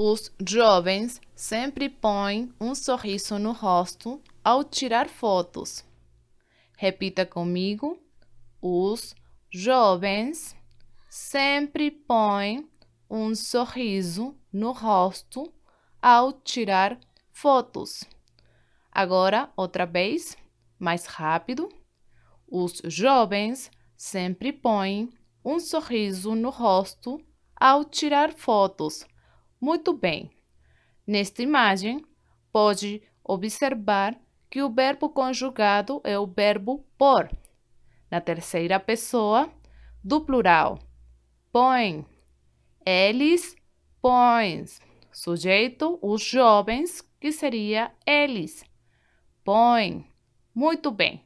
Os jovens sempre põem um sorriso no rosto ao tirar fotos. Repita comigo. Os jovens sempre põem um sorriso no rosto ao tirar fotos. Agora, outra vez, mais rápido. Os jovens sempre põem um sorriso no rosto ao tirar fotos. Muito bem. Nesta imagem, pode observar que o verbo conjugado é o verbo por, na terceira pessoa do plural põe. Eles põem. Sujeito, os jovens, que seria eles. Põe. Muito bem.